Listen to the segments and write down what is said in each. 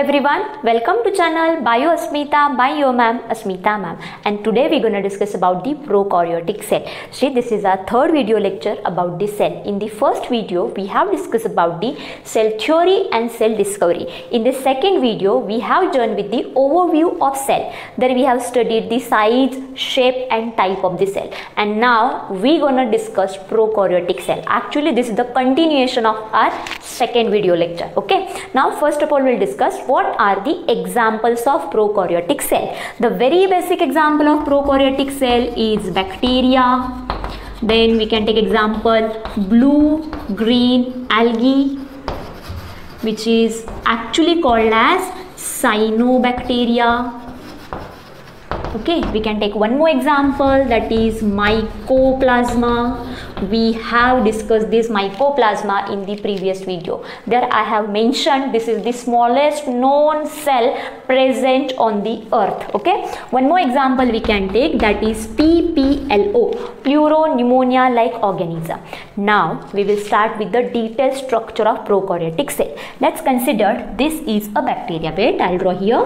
everyone, welcome to channel Bio Asmita your ma'am Asmita ma'am and today we're going to discuss about the prokaryotic cell. See this is our third video lecture about the cell. In the first video we have discussed about the cell theory and cell discovery. In the second video we have joined with the overview of cell. There we have studied the size, shape and type of the cell and now we're going to discuss prokaryotic cell. Actually this is the continuation of our second video lecture. Okay. Now first of all we'll discuss what are the examples of prokaryotic cell. The very basic example of prokaryotic cell is bacteria. Then we can take example blue green algae which is actually called as cyanobacteria okay we can take one more example that is mycoplasma we have discussed this mycoplasma in the previous video. There i have mentioned this is the smallest known cell present on the earth okay? One more example we can take that is pplo pneumonia like organism. Now we will start with the detailed structure of prokaryotic cell. Let's consider this is a bacteria. Wait i'll draw here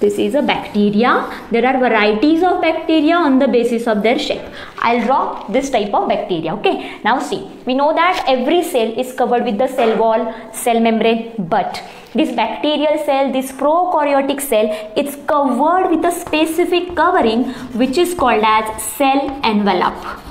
this is a bacteria. There are varieties of bacteria on the basis of their shape. I'll draw this type of bacteria. Okay. Now see, we know that every cell is covered with the cell wall, cell membrane, but this bacterial cell, this prokaryotic cell, it's covered with a specific covering which is called as cell envelope.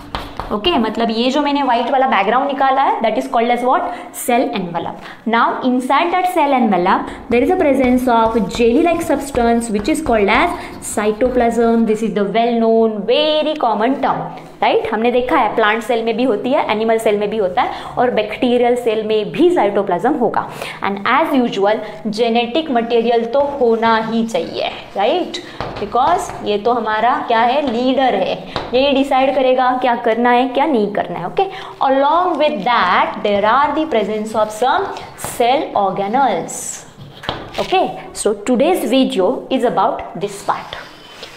Okay okay, मतलब ये जो मैंने white वाला background निकाला है that is called as what cell envelope now inside that cell envelope there is a presence of jelly like substance which is called as cytoplasm this is the well known very common term right हमने देखा है plant cell में भी होती है animal cell में भी होता है और बैक्टीरियल सेल में भी साइटोप्लाज्म होगा। And as usual genetic material तो होना ही चाहिए राइट बिकॉज़ ये तो हमारा क्या है लीडर है। ये डिसाइड करेगा क्या करना है, क्या नहीं करना है okay along with that there are the presence of some cell organelles okay? So today's video is about this part.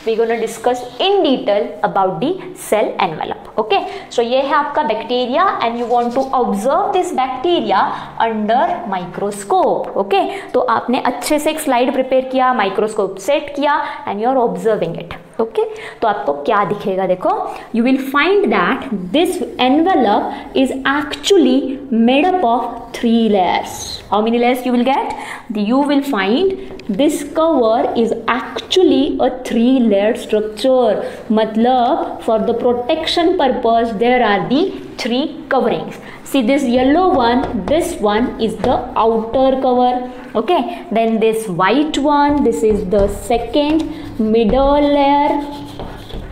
We gonna discuss in detail about the cell envelope okay so ये है आपका bacteria and you want to observe this bacteria under microscope okay तो आपने अच्छे से एक slide prepare किया microscope set किया and you are observing it okay? तो आपको क्या दिखेगा? देखो you will find that this envelope is actually made up of three layers how many layers you will get you will find this cover is actually a three layer structure मतलब for the protection purpose there are the three coverings see this yellow one this one is the outer cover. Okay then this white one this is the second middle layer.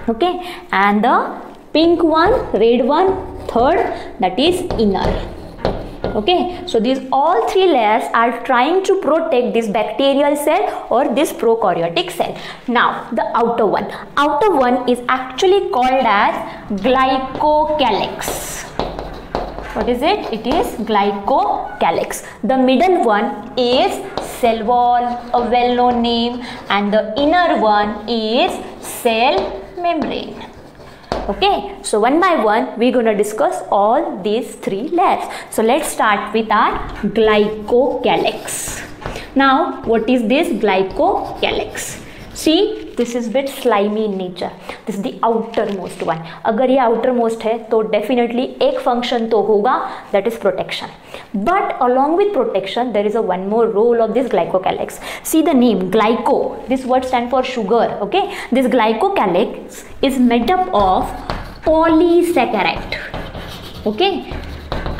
Okay and the pink one red one third that is inner. Okay so these all three layers are trying to protect this bacterial cell or this prokaryotic cell. Now the outer one. Outer one is actually called as glycocalyx what is it? It is glycocalyx the middle one is cell wall a well known name and the inner one is cell membrane. Okay so one by one we're going to discuss all these three layers. So let's start with our glycocalyx now what is this glycocalyx see this is bit slimy in nature this the outer most one अगर ये outer most है तो definitely एक function तो होगा that is protection but along with protection there is a one more role of this glycocalyx see the name glyco this word stand for sugar okay this glycocalyx is made up of polysaccharide okay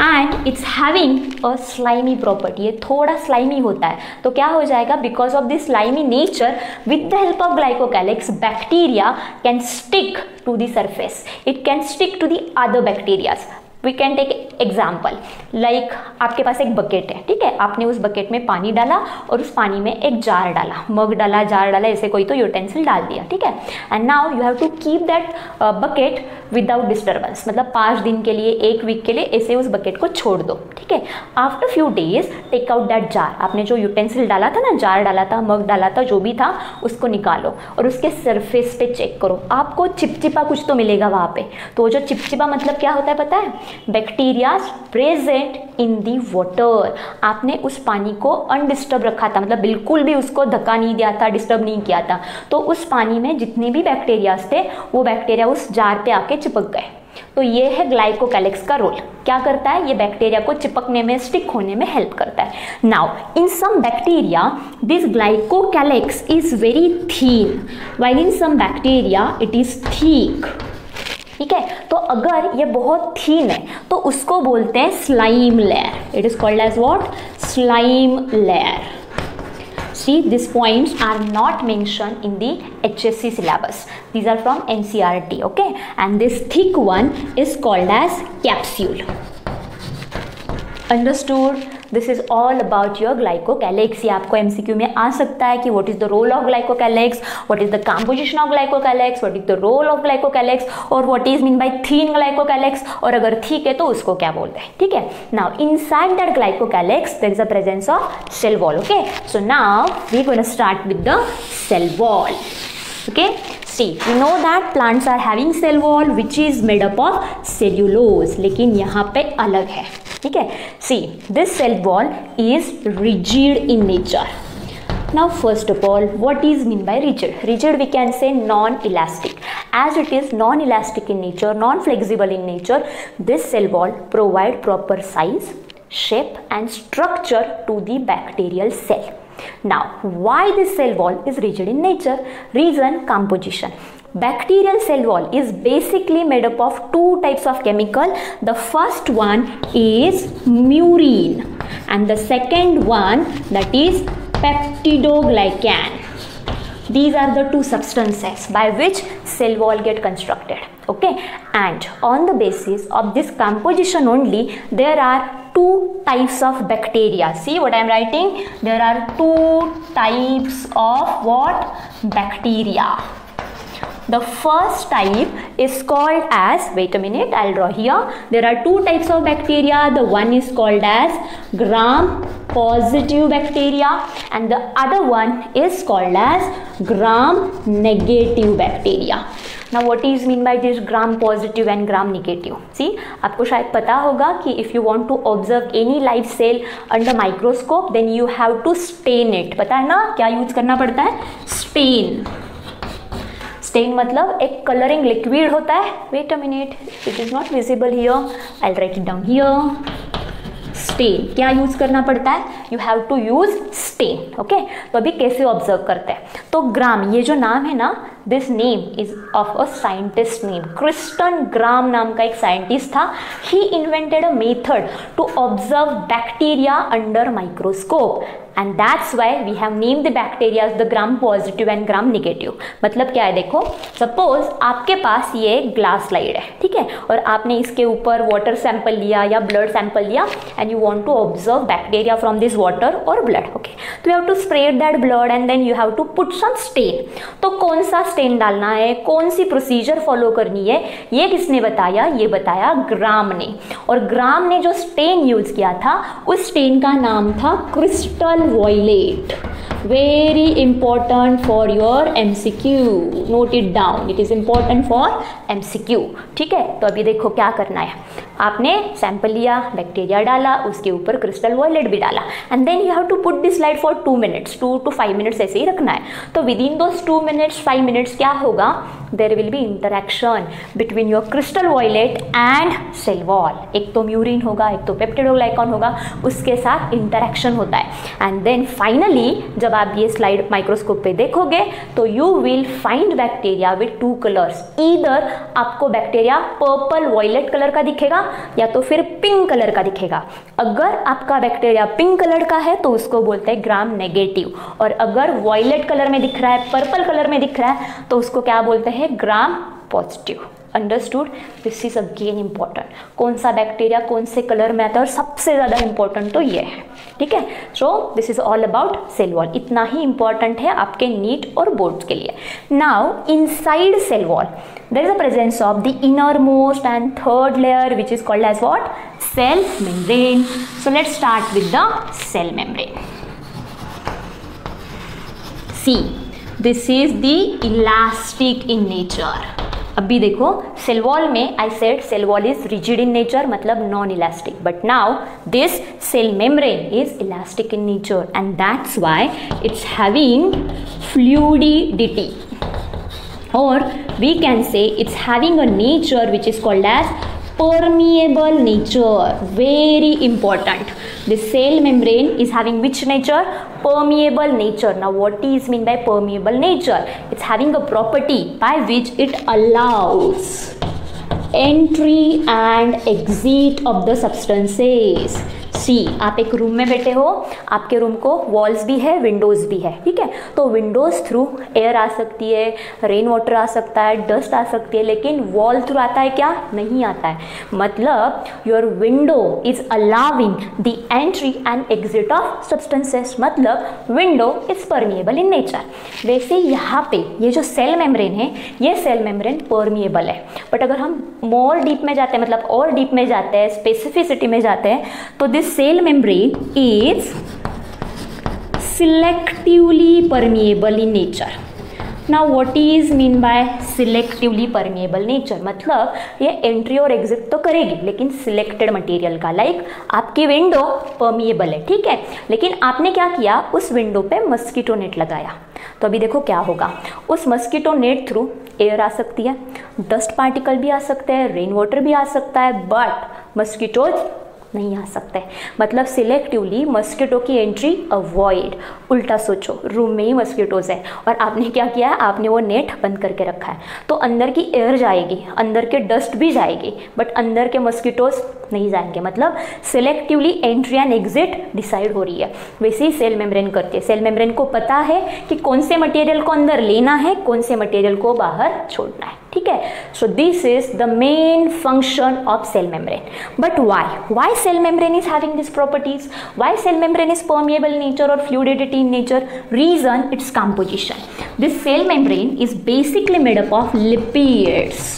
and it's having a slimy property ये थोड़ा slimy होता है। तो क्या हो जाएगा? Because of this slimy nature with the help of glycocalyx bacteria can stick to the surface it can stick to the other bacterias we can take example like आपके पास एक बकेट है, ठीक है? आपने उस बकेट में पानी डाला और उस पानी में एक जार डाला। मग डाला, जार डाला, ऐसे कोई तो यूटेंसिल डाल दिया, ठीक है? And now you have to keep that bucket without disturbance मतलब पाँच दिन के लिए, एक वीक के लिए ऐसे उस बकेट को छोड़ दो, ठीक है? After few days take out that jar आपने जो यूटेंसिल डाला था ना, जार डाला था, मग डाला था, जो भी था, उसको निकालो और उसके सरफेस पे चेक करो। आपको चिपचिपा कुछ तो मिलेगा वहाँ पे। तो जो चिपचिपा मतलब क्या होता है पता है? Bacteria present in the water आपने उस पानी को अनडिस्टर्ब रखा था मतलब बिल्कुल भी उसको धक्का नहीं दिया था डिस्टर्ब नहीं किया था। तो उस पानी में जितने भी बैक्टीरियाज थे, वो बैक्टीरिया उस जार पे आके चिपक गए। तो ये है ग्लाइकोकैलिक्स का रोल क्या करता है? ये बैक्टीरिया को चिपकने में स्टिक होने में हेल्प करता है। Now in some bacteria this glycocalyx is very thin while in some bacteria it is thick ठीक है? तो अगर ये बहुत थीन है तो उसको बोलते हैं slime layer it is called as what slime layer see this point are not mention in the H S C syllabus these are from N C R T okay and this thick one is called as capsule understood this is all about your glycocalyx ये आपको MCQ में आ सकता है कि what is the role of glycocalyx what is the composition of glycocalyx what is the role of glycocalyx और what is mean by thin glycocalyx और अगर ठीक है तो उसको क्या बोलते हैं? ठीक है? Now inside that glycocalyx there is a presence of cell wall okay so now we gonna start with the cell wall okay? See, we know that plants are having cell wall, which is made up of cellulose, लेकिन यहाँ पे अलग है। ठीक है see this cell wall is rigid in nature now first of all what is mean by rigid rigid we can say non elastic as it is non elastic in nature non flexible in nature this cell wall provide proper size shape and structure to the bacterial cell now why this cell wall is rigid in nature reason composition Bacterial cell wall is basically made up of two types of chemical. The first one is murine and the second one that is peptidoglycan. These are the two substances by which cell wall get constructed. Okay, and on the basis of this composition only, there are two types of bacteria. See what I am writing? There are two types of what? Bacteria the first type is called as, wait a minute, I'll draw here. There are two types of bacteria. The one is called as gram positive bacteria and the other one is called as gram negative bacteria. ना what is mean by this gram positive and gram negative see आपको शायद पता होगा कि if you want to observe any life cell under microscope then you have to stain it पता है ना क्या यूज़ करना पड़ता है? स्टेन स्टेन मतलब एक कलरिंग लिक्विड होता है. Wait a minute it is not visible here I write it down here stain क्या यूज़ करना पड़ता है? You have to use stain okay तो अभी कैसे ऑब्ज़र्व करते हैं? तो ग्राम, ये जो नाम है ना this name is of a scientist name Christian Gram नाम का एक साइंटिस्ट था। He invented a method to observe bacteria under microscope and that's why we have name the bacteria the gram positive and gram negative मतलब क्या है देखो? Suppose आपके पास ये ग्लास स्लाइड है, ठीक है? और आपने इसके ऊपर वाटर सैंपल लिया या ब्लड सैंपल लिया and you want to observe bacteria from this water और ब्लड ओके तो you have to spread that blood and then you have to put some stain तो कौन सा स्टेन डालना है? कौन सी प्रोसीजर फॉलो करनी है? ये किसने बताया? ये बताया ग्राम ने. और ग्राम ने जो स्टेन यूज़ किया था, उस स्टेन का नाम था crystal violate. Very important for your MCQ note it down. It is important for MCQ ठीक है? तो अभी देखो क्या करना है। आपने सैंपल लिया बैक्टीरिया डाला, उसके ऊपर क्रिस्टल वॉयलेट भी डाला। And then you have to put this light for two minutes two to five minutes ऐसे ही रखना है। तो within those two minutes five minutes क्या होगा? There will be interaction between your crystal violet and cell wall एक तो murein होगा, एक तो पेप्टेडोग्लाइकॉन होगा, उसके साथ इंटरेक्शन होता है। एंड देन फाइनली जब आप ये स्लाइड माइक्रोस्कोप पे देखोगे तो you will find bacteria with two colours either आपको बैक्टीरिया पर्पल वॉयलेट कलर का दिखेगा, या तो फिर पिंक कलर का दिखेगा. अगर आपका बैक्टीरिया पिंक कलर का है तो उसको बोलते हैं ग्राम नेगेटिव और अगर वॉयलेट कलर में दिख रहा है पर्पल कलर में दिख रहा है तो उसको क्या बोलते हैं? Gram positive understood this is again important कौन सा बैक्टीरिया कौन से कलर में आता है और सबसे ज़्यादा इंपॉर्टेंट तो ये है, ठीक है? So this is all about cell wall इतना ही इंपॉर्टेंट है आपके नीट और बोर्ड के लिए. Now inside cell wall there is a presence of the inner most and third layer which is called as what cell membrane so let start with the cell membrane see this is the elastic in nature अभी देखो cell wall में I said cell wall is rigid in nature मतलब non elastic but now this cell membrane is elastic in nature and that's why it's having fluidity or we can say it's having a nature which is called as permeable nature very important the cell membrane is having which nature Permeable nature. Now what is mean by permeable nature? It's having a property by which it allows entry and exit of the substances see, आप एक room में बैठे हो, आपके room को walls भी है windows भी है, ठीक है? तो विंडोज़ थ्रू एयर आ सकती है रेन वाटर आ सकता है डस्ट आ सकती है, लेकिन वॉल थ्रू आता है क्या? नहीं आता है। मतलब your window is allowing the entry and exit of substances मतलब window is permeable in nature वैसे यहाँ पे ये जो सेल मेम्ब्रेन है, ये सेल मेम्ब्रेन परमिएबल है। बट अगर हम मोर डीप में जाते हैं मतलब और डीप में जाते हैं स्पेसिफिसिटी में जाते हैं तो this cell membrane is selectively permeable in nature. Now what is mean by selectively permeable nature? मतलब ये एंट्री और एग्जिट तो करेगी लेकिन सिलेक्टेड मटेरियल का लाइक like, आपकी विंडो परमिएबल है ठीक है? लेकिन आपने क्या किया? उस विंडो पे मस्कीटो नेट लगाया। तो अभी देखो क्या होगा। उस मस्कीटो नेट थ्रू एयर आ सकती है डस्ट पार्टिकल भी आ सकते हैं रेन वाटर भी आ सकता है बट मस्कीटोज नहीं आ सकते। मतलब सिलेक्टिवली मस्किटो की एंट्री अवॉइड उल्टा सोचो रूम में ही मस्किटोज है। और आपने क्या किया? है आपने वो नेट बंद करके रखा है। तो अंदर की एयर जाएगी, अंदर के डस्ट भी जाएगी बट अंदर के मस्किटोज नहीं जाएँगे। मतलब selectively entry and exit decide हो रही है। वैसे ही सेल मेम्ब्रेन करती है। सेल मेम्ब्रेन को पता है कि कौन से मटेरियल को अंदर लेना है, कौन से मटेरियल को बाहर छोड़ना है। ठीक है? So this is the main function of cell membrane but why why cell membrane is having this properties why cell membrane is permeable nature और fluidity in nature reason its composition. This cell membrane is basically made up of lipids.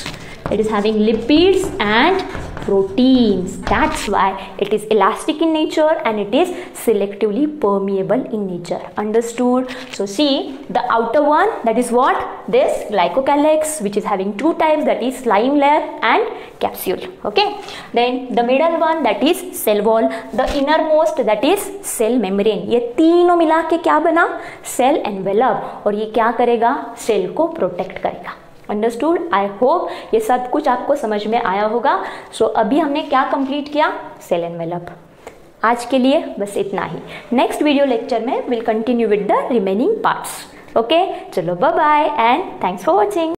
It is having lipids and proteins that's why it is elastic in nature and it is selectively permeable in nature understood so see the outer one that is what this glycocalyx which is having two types that is slime layer and capsule okay then the middle one that is cell wall the innermost that is cell membrane ये तीनों मिला के क्या बना cell envelope और ये क्या करेगा सेल को प्रोटेक्ट करेगा अंडरस्टूड आई होप ये सब कुछ आपको समझ में आया होगा। सो so, अभी हमने क्या कंप्लीट किया? सेल एनवेलप आज के लिए बस इतना ही। नेक्स्ट वीडियो लेक्चर में will continue with the remaining parts okay चलो bye bye and thanks for watching